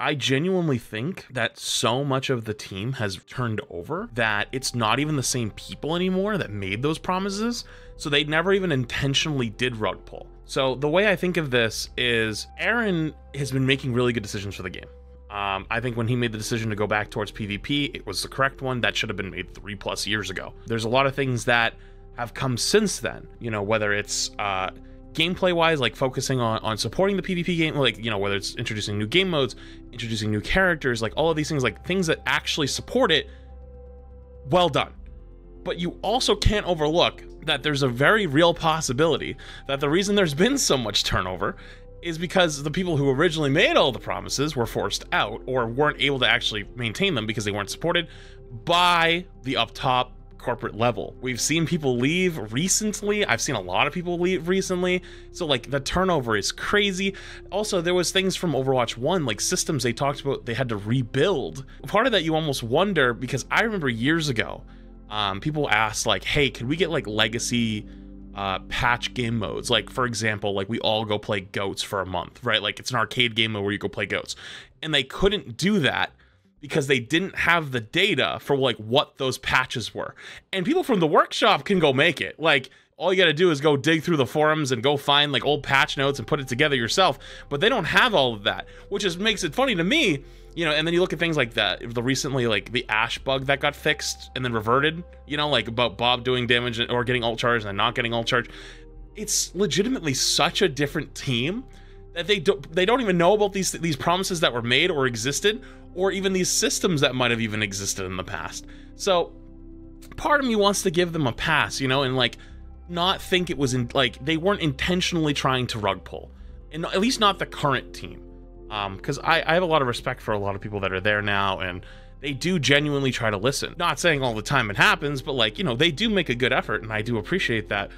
I genuinely think that so much of the team has turned over that it's not even the same people anymore that made those promises. So they never even intentionally did rug pull. So the way I think of this is Aaron has been making really good decisions for the game. Um, I think when he made the decision to go back towards PvP, it was the correct one. That should have been made three plus years ago. There's a lot of things that have come since then, you know, whether it's uh, gameplay wise, like focusing on, on supporting the PvP game, like, you know, whether it's introducing new game modes, introducing new characters, like all of these things, like things that actually support it, well done. But you also can't overlook that there's a very real possibility that the reason there's been so much turnover is because the people who originally made all the promises were forced out or weren't able to actually maintain them because they weren't supported by the up top corporate level. We've seen people leave recently. I've seen a lot of people leave recently. So like the turnover is crazy. Also, there was things from Overwatch 1 like systems they talked about they had to rebuild. Part of that you almost wonder because I remember years ago um, people asked like, "Hey, can we get like legacy uh, patch game modes. Like, for example, like we all go play goats for a month, right? Like it's an arcade game mode where you go play goats. And they couldn't do that because they didn't have the data for like what those patches were. And people from the workshop can go make it. Like all you got to do is go dig through the forums and go find like old patch notes and put it together yourself. But they don't have all of that, which just makes it funny to me. You know, and then you look at things like that, the recently like the Ashe bug that got fixed and then reverted. You know, like about Bob doing damage or getting ult charge and then not getting ult charge. It's legitimately such a different team that they don't they don't even know about these these promises that were made or existed or even these systems that might have even existed in the past. So part of me wants to give them a pass, you know, and like not think it was in like they weren't intentionally trying to rug pull. And at least not the current team. Um, because I, I have a lot of respect for a lot of people that are there now and they do genuinely try to listen. Not saying all the time it happens, but like, you know, they do make a good effort and I do appreciate that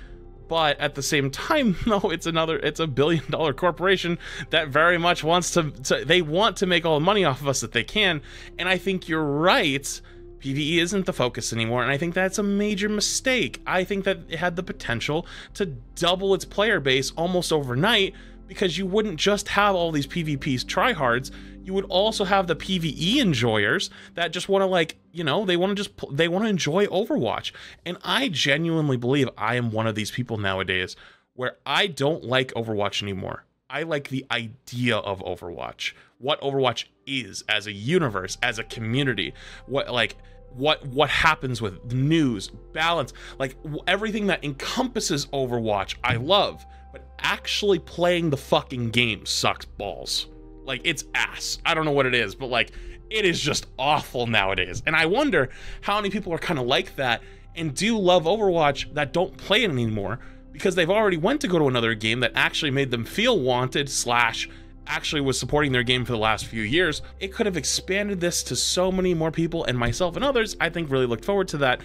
but at the same time no it's another it's a billion dollar corporation that very much wants to, to, they want to make all the money off of us that they can. And i think you're right. Pve isn't the focus anymore and i think that's a major mistake. I think that it had the potential to double its player base almost overnight because you wouldn't just have all these pvps tryhards you would also have the PvE enjoyers that just want to like, you know, they want to just they want to enjoy Overwatch. And I genuinely believe I am one of these people nowadays where I don't like Overwatch anymore. I like the idea of Overwatch. What Overwatch is as a universe, as a community. What like what what happens with news, balance, like everything that encompasses Overwatch, I love. But actually playing the fucking game sucks balls. Like it's ass. I don't know what it is, but like it is just awful nowadays. And I wonder how many people are kind of like that and do love Overwatch that don't play it anymore because they've already went to go to another game that actually made them feel wanted slash actually was supporting their game for the last few years. It could have expanded this to so many more people and myself and others I think really looked forward to that.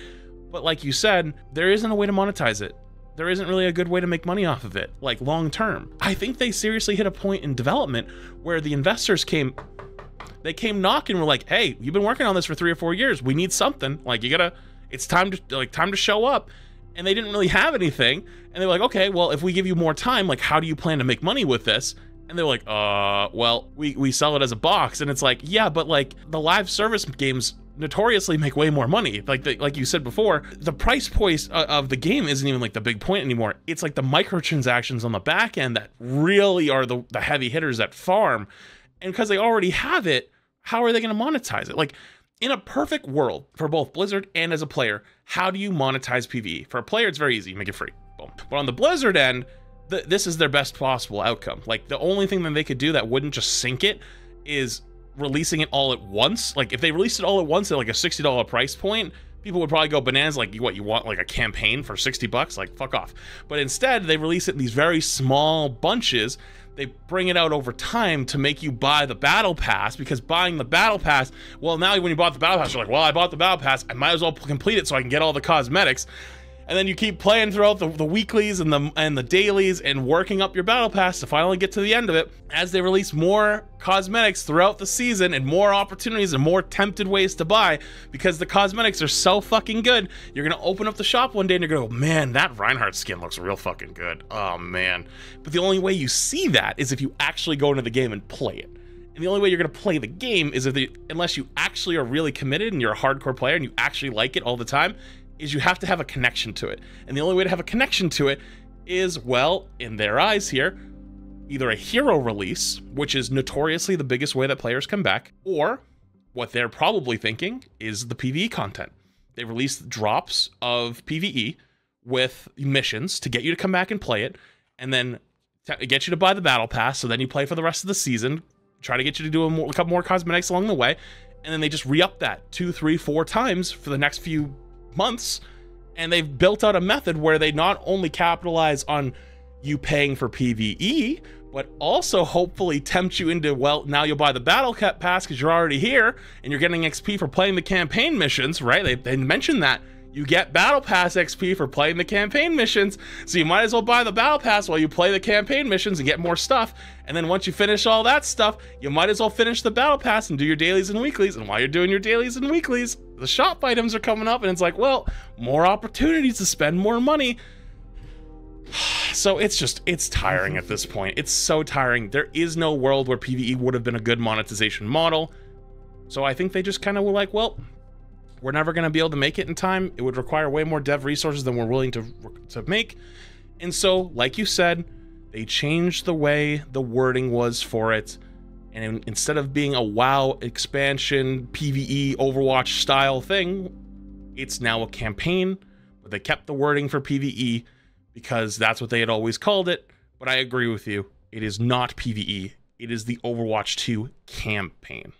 But like you said, there isn't a way to monetize it there isn't really a good way to make money off of it, like long term. I think they seriously hit a point in development where the investors came they came knocking were like, "Hey, you've been working on this for 3 or 4 years. We need something. Like you got to it's time to like time to show up." And they didn't really have anything. And they're like, "Okay, well, if we give you more time, like how do you plan to make money with this?" And they're like, "Uh, well, we we sell it as a box." And it's like, "Yeah, but like the live service games notoriously make way more money. Like the, like you said before, the price point uh, of the game isn't even like the big point anymore. It's like the microtransactions on the back end that really are the, the heavy hitters that farm. And because they already have it, how are they going to monetize it? Like in a perfect world for both Blizzard and as a player, how do you monetize PvE? For a player, it's very easy. Make it free. Boom. But on the Blizzard end, th this is their best possible outcome. Like the only thing that they could do that wouldn't just sink it is releasing it all at once. Like if they released it all at once at like a $60 price point, people would probably go bananas like what you want like a campaign for 60 bucks? Like fuck off. But instead they release it in these very small bunches. They bring it out over time to make you buy the battle pass because buying the battle pass well now when you bought the battle pass you're like well i bought the battle pass. I might as well complete it so i can get all the cosmetics and then you keep playing throughout the, the weeklies and the and the dailies and working up your battle pass to finally get to the end of it. As they release more cosmetics throughout the season and more opportunities and more tempted ways to buy because the cosmetics are so fucking good you're gonna open up the shop one day and you're gonna go man that Reinhardt skin looks real fucking good. Oh man. But the only way you see that is if you actually go into the game and play it. And the only way you're going to play the game is if the, unless you actually are really committed and you're a hardcore player and you actually like it all the time, is you have to have a connection to it. And the only way to have a connection to it is, well, in their eyes here, either a hero release, which is notoriously the biggest way that players come back, or what they're probably thinking is the PvE content. They release drops of PvE with missions to get you to come back and play it, and then get you to buy the battle pass. So then you play for the rest of the season, try to get you to do a, more, a couple more cosmetics along the way, and then they just re up that two, three, four times for the next few months. And they've built out a method where they not only capitalize on you paying for PvE, but also hopefully tempt you into, well, now you'll buy the battle pass because you're already here and you're getting XP for playing the campaign missions, right? They, they mentioned that. You get battle pass XP for playing the campaign missions, so you might as well buy the battle pass while you play the campaign missions and get more stuff. And then once you finish all that stuff, you might as well finish the battle pass and do your dailies and weeklies. And while you're doing your dailies and weeklies, the shop items are coming up, and it's like, well, more opportunities to spend more money so it's just it's tiring at this point it's so tiring there is no world where pve would have been a good monetization model so i think they just kind of were like well we're never going to be able to make it in time it would require way more dev resources than we're willing to to make and so like you said they changed the way the wording was for it and instead of being a wow expansion pve overwatch style thing it's now a campaign but they kept the wording for pve because that's what they had always called it. But I agree with you. It is not PvE. It is the Overwatch 2 campaign.